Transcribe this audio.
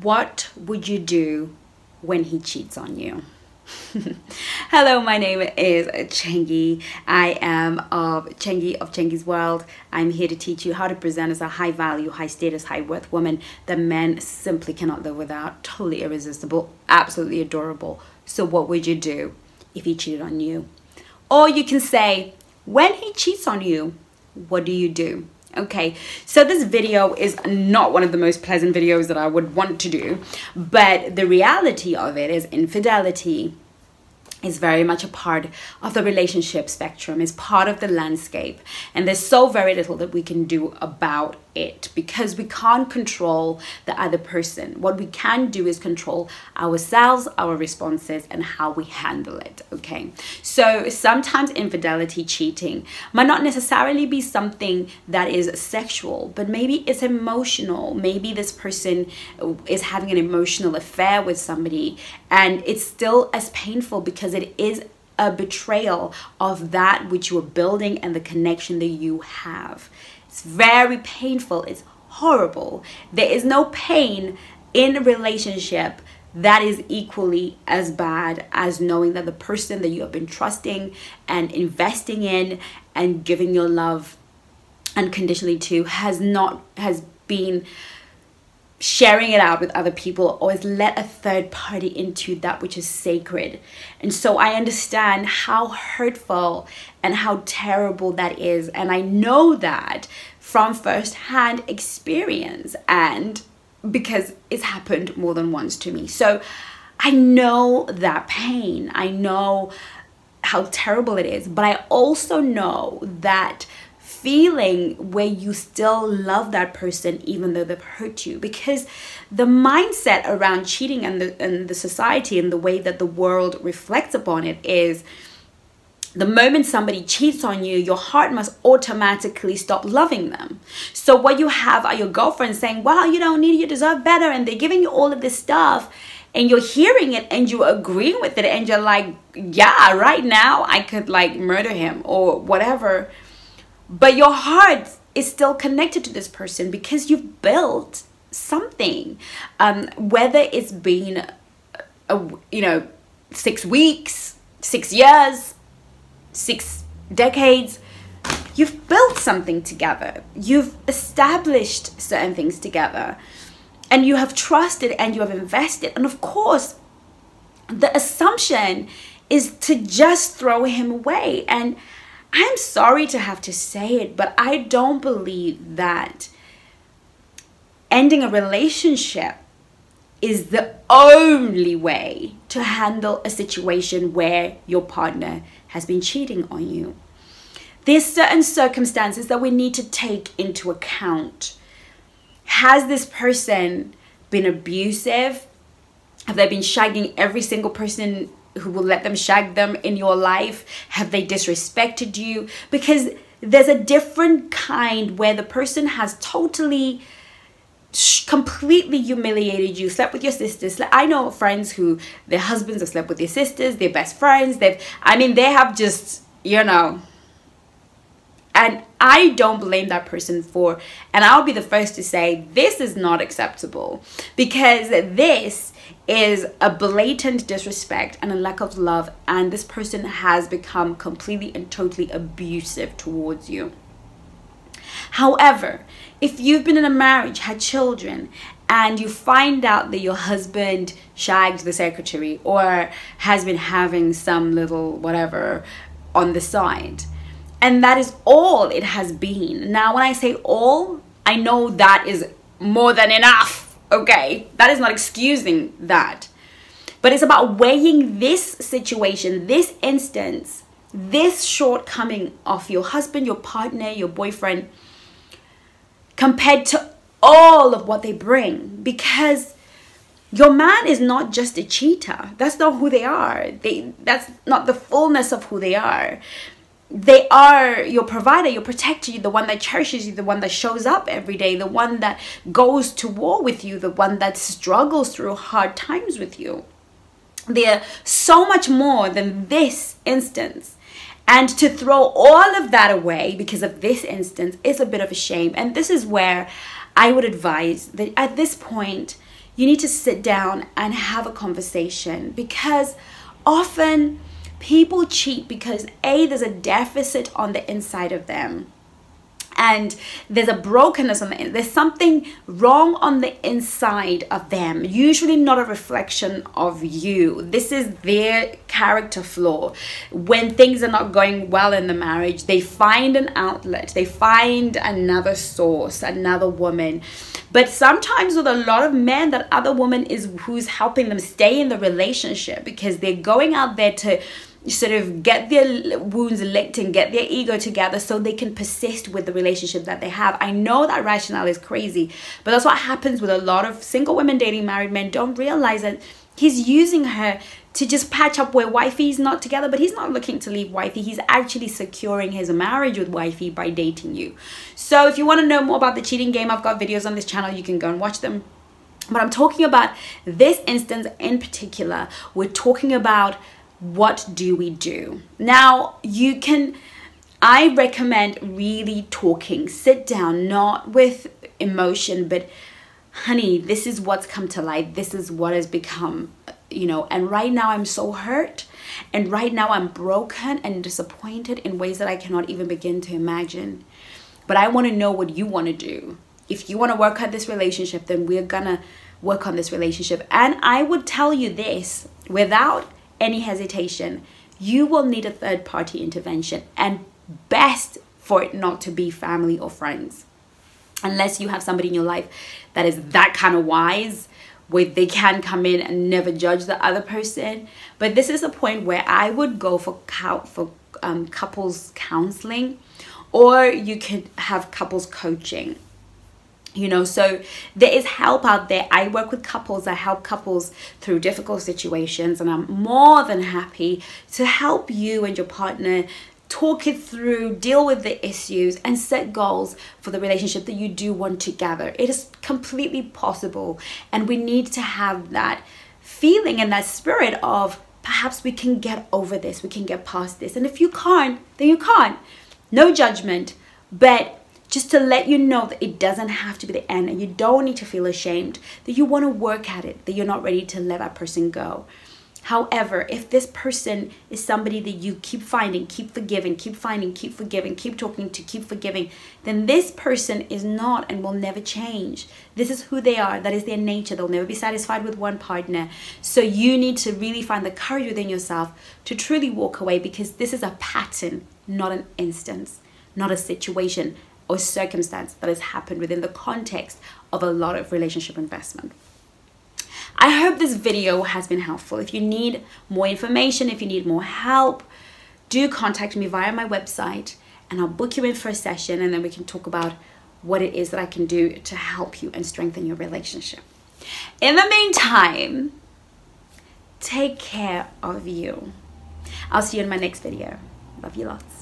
what would you do when he cheats on you? Hello, my name is Chengi. I am of Chengi of Chengi's World. I'm here to teach you how to present as a high value, high status, high worth woman that men simply cannot live without. Totally irresistible, absolutely adorable. So, what would you do if he cheated on you? Or you can say, when he cheats on you, what do you do? Okay so this video is not one of the most pleasant videos that i would want to do but the reality of it is infidelity is very much a part of the relationship spectrum is part of the landscape. And there's so very little that we can do about it because we can't control the other person. What we can do is control ourselves our responses and how we handle it okay? So sometimes infidelity cheating might not necessarily be something that is sexual but maybe it's emotional. Maybe this person is having an emotional affair with somebody and it's still as painful because it is a betrayal of that which you are building and the connection that you have. It's very painful. It's horrible. There is no pain in a relationship that is equally as bad as knowing that the person that you have been trusting and investing in and giving your love unconditionally to has not has been sharing it out with other people is let a third party into that which is sacred. And so I understand how hurtful and how terrible that is. And I know that from firsthand experience and because it's happened more than once to me. So I know that pain. I know how terrible it is, but I also know that feeling where you still love that person even though they've hurt you because the mindset around cheating and the and the society and the way that the world reflects upon it is the moment somebody cheats on you, your heart must automatically stop loving them. So what you have are your girlfriends saying, "Well, you don't need, you deserve better," and they're giving you all of this stuff, and you're hearing it and you're agreeing with it, and you're like, "Yeah, right now I could like murder him or whatever." But your heart is still connected to this person because you've built something. Um, whether it's been a, a, you know six weeks six years six decades you've built something together. You've established certain things together. And you have trusted and you have invested. And of course the assumption is to just throw him away. And I'm sorry to have to say it, but I don't believe that ending a relationship is the only way to handle a situation where your partner has been cheating on you. There's certain circumstances that we need to take into account. Has this person been abusive? Have they been shagging every single person who will let them shag them in your life? Have they disrespected you? Because there's a different kind where the person has totally completely humiliated you slept with your sisters i know friends who their husbands have slept with their sisters their best friends they've i mean they have just you know and I don't blame that person for, and I'll be the first to say this is not acceptable because this is a blatant disrespect and a lack of love, and this person has become completely and totally abusive towards you. However, if you've been in a marriage, had children, and you find out that your husband shagged the secretary or has been having some little whatever on the side, and that is all it has been. Now, when I say all, I know that is more than enough, okay? That is not excusing that. But it's about weighing this situation, this instance, this shortcoming of your husband, your partner, your boyfriend, compared to all of what they bring. Because your man is not just a cheater. That's not who they are. They that's not the fullness of who they are they are your provider, your protector, the one that cherishes you, the one that shows up every day, the one that goes to war with you, the one that struggles through hard times with you. They're so much more than this instance. And to throw all of that away because of this instance is a bit of a shame. And this is where I would advise that at this point, you need to sit down and have a conversation because often people cheat because A, there's a deficit on the inside of them and there's a brokenness on the there's something wrong on the inside of them usually not a reflection of you. This is their character flaw. When things are not going well in the marriage they find an outlet they find another source another woman. But sometimes with a lot of men that other woman is who's helping them stay in the relationship because they're going out there to sort of get their wounds licked and get their ego together so they can persist with the relationship that they have. I know that rationale is crazy, but that's what happens with a lot of single women dating married men. Don't realize that he's using her to just patch up where wifey's not together, but he's not looking to leave wifey. He's actually securing his marriage with wifey by dating you. So if you want to know more about the cheating game, I've got videos on this channel. You can go and watch them. But I'm talking about this instance in particular. We're talking about what do we do? Now, you can, I recommend really talking. Sit down, not with emotion, but honey, this is what's come to light. This is what has become, you know, and right now I'm so hurt. And right now I'm broken and disappointed in ways that I cannot even begin to imagine. But I want to know what you want to do. If you want to work on this relationship, then we're going to work on this relationship. And I would tell you this without any hesitation, you will need a third party intervention and best for it not to be family or friends. Unless you have somebody in your life that is that kind of wise where they can come in and never judge the other person. But this is a point where I would go for for um, couples counseling or you could have couples coaching you know so there is help out there. I work with couples. I help couples through difficult situations and i'm more than happy to help you and your partner talk it through deal with the issues and set goals for the relationship that you do want together. It is completely possible and we need to have that feeling and that spirit of perhaps we can get over this we can get past this. And if you can't then you can't. No judgment but just to let you know that it doesn't have to be the end. And you don't need to feel ashamed that you want to work at it that you're not ready to let that person go. However if this person is somebody that you keep finding keep forgiving keep finding keep forgiving keep talking to keep forgiving then this person is not and will never change. This is who they are. That is their nature. They'll never be satisfied with one partner. So you need to really find the courage within yourself to truly walk away because this is a pattern not an instance not a situation or circumstance that has happened within the context of a lot of relationship investment. I hope this video has been helpful. If you need more information, if you need more help, do contact me via my website and I'll book you in for a session and then we can talk about what it is that I can do to help you and strengthen your relationship. In the meantime, take care of you. I'll see you in my next video. Love you lots.